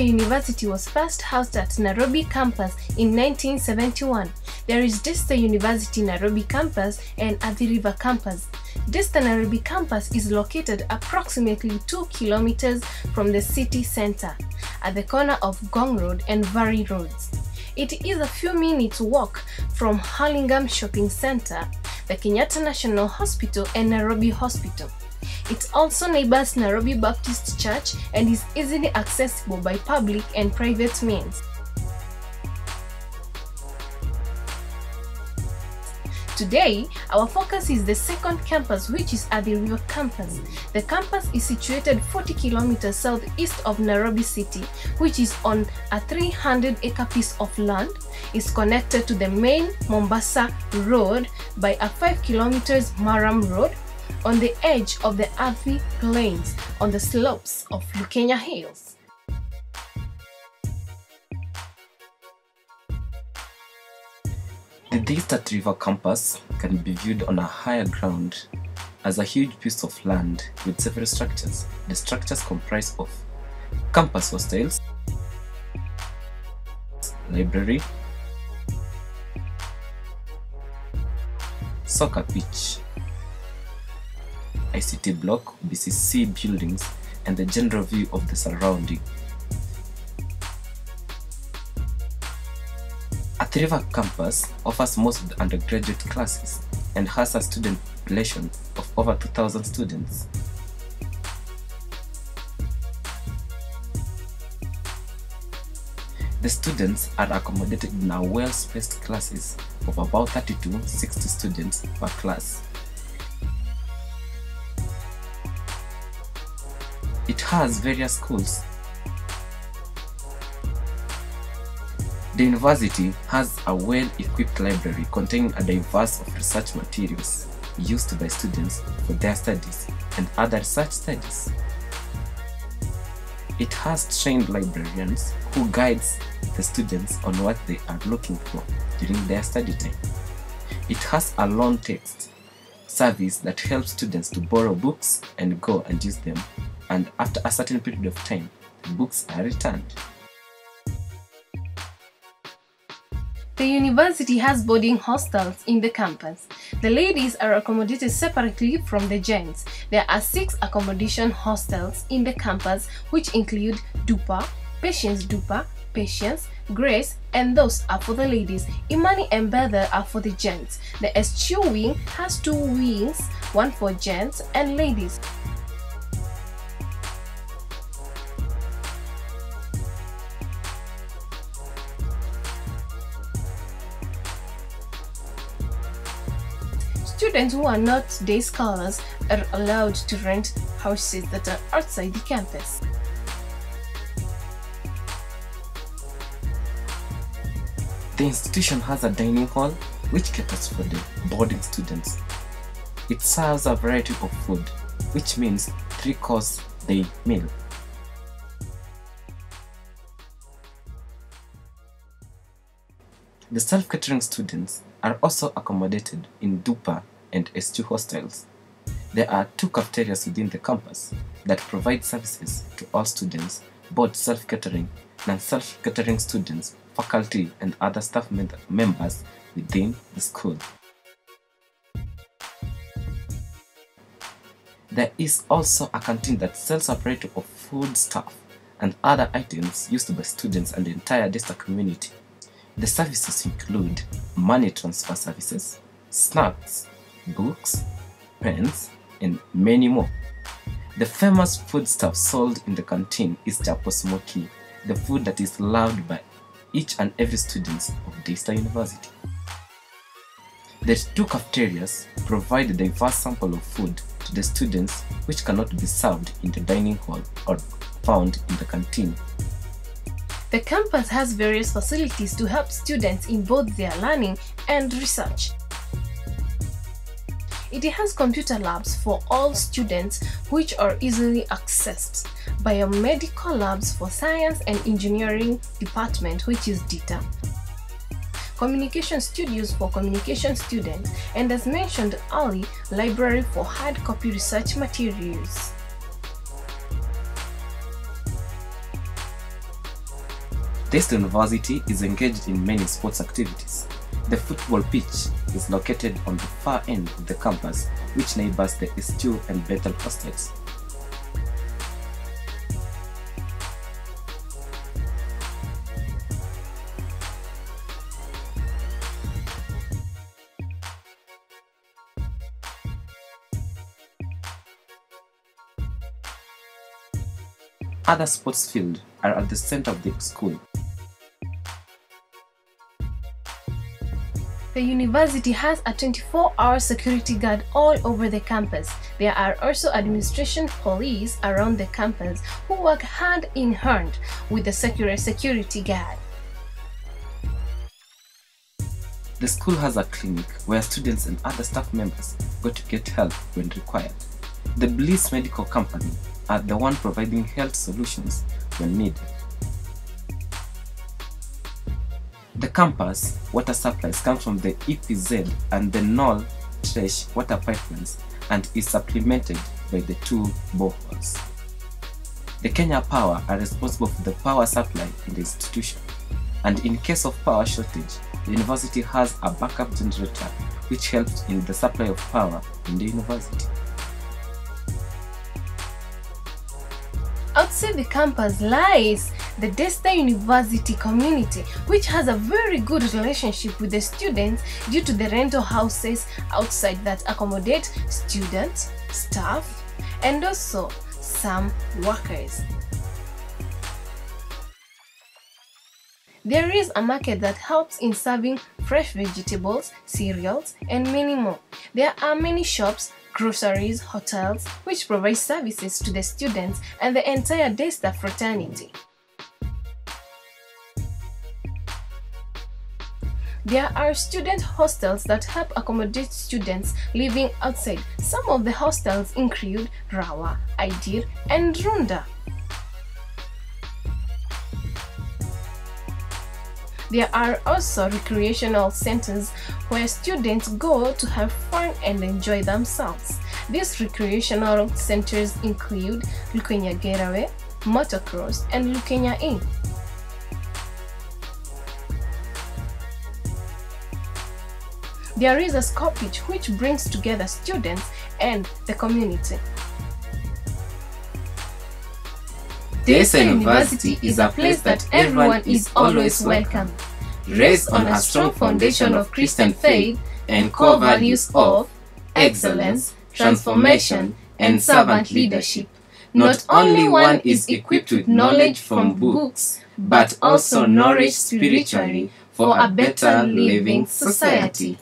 University was first housed at Nairobi campus in 1971. There is Daystar University Nairobi campus and Athi River campus. Daystar Nairobi campus is located approximately 2 kilometers from the city center at the corner of Ngong Road and Valley Roads. It is a few minutes walk from Hurlingham Shopping Center, the Kenyatta National Hospital and Nairobi Hospital. It also neighbors Nairobi Baptist Church and is easily accessible by public and private means. Today, our focus is the second campus which is Athi River campus. The campus is situated 40 kilometers southeast of Nairobi city which is on a 300 acre piece of land, is connected to the main Mombasa road by a 5 kilometers murram road on the edge of the Athi Plains on the slopes of Lukenya Hills. The Daystar River campus can be viewed on a higher ground as a huge piece of land with several structures. The structures comprise of campus hostels, library, soccer pitch, ICT block, BCC buildings, and the general view of the surrounding. Athi River campus offers most of the undergraduate classes and has a student population of over 2,000 students. The students are accommodated in a well-spaced classes of about 30 to 60 students per class. It has various schools. The university has a well-equipped library containing a diverse of research materials used by students for their studies and other research studies. It has trained librarians who guides the students on what they are looking for during their study time. It has a loan text service that helps students to borrow books and go and use them and after a certain period of time, the books are returned. The university has boarding hostels in the campus. The ladies are accommodated separately from the gents. There are six accommodation hostels in the campus which include Dupa, Patience Dupa, Patience, Grace, and those are for the ladies. Imani and Bethel are for the gents. The STU wing has two wings, one for gents and ladies. Students who are not day scholars are allowed to rent houses that are outside the campus. The institution has a dining hall which caters for the boarding students. It serves a variety of food, which means three course day meal. The self-catering students are also accommodated in DUPA and S2 hostels. There are two cafeterias within the campus that provide services to all students, both self-catering and self-catering students, faculty and other staff members within the school. There is also a canteen that sells a variety of food stuff and other items used by students and the entire district community. The services include money transfer services, snacks, books, pens, and many more. The famous foodstuff sold in the canteen is Chapo Smoky, the food that is loved by each and every student of Daystar University. The two cafeterias provide a diverse sample of food to the students which cannot be served in the dining hall or found in the canteen. The campus has various facilities to help students in both their learning and research. It has computer labs for all students which are easily accessed, biomedical labs for science and engineering department which is DITA, communication studios for communication students, and as mentioned early, library for hard copy research materials. This university is engaged in many sports activities. The football pitch is located on the far end of the campus, which neighbors the Estu and Bethel hostels. Other sports fields are at the center of the school. The university has a 24-hour security guard all over the campus. There are also administration police around the campus who work hand in hand with the secular security guard. The school has a clinic where students and other staff members go to get help when required. The Bliss Medical Company are the one providing health solutions when needed. The campus water supplies come from the EPZ and the Nol Turesh water pipelines and is supplemented by the two boreholes. The Kenya Power are responsible for the power supply in the institution, and in case of power shortage, the university has a backup generator which helps in the supply of power in the university. Outside the campus lies the Daystar University community, which has a very good relationship with the students due to the rental houses outside that accommodate students, staff, and also some workers. There is a market that helps in serving fresh vegetables, cereals, and many more. There are many shops, groceries, hotels, which provide services to the students and the entire Daystar fraternity. There are student hostels that help accommodate students living outside. Some of the hostels include Rawa, Aidir, and Runda. There are also recreational centers where students go to have fun and enjoy themselves. These recreational centers include Lukenya Getaway, Motocross, and Lukenya Inn. There is a Scopitch which brings together students and the community. Daystar University is a place that everyone is always welcome. Raised on a strong foundation of Christian faith and core values of excellence, transformation, and servant leadership. Not only one is equipped with knowledge from books, but also nourished spiritually for a better living society.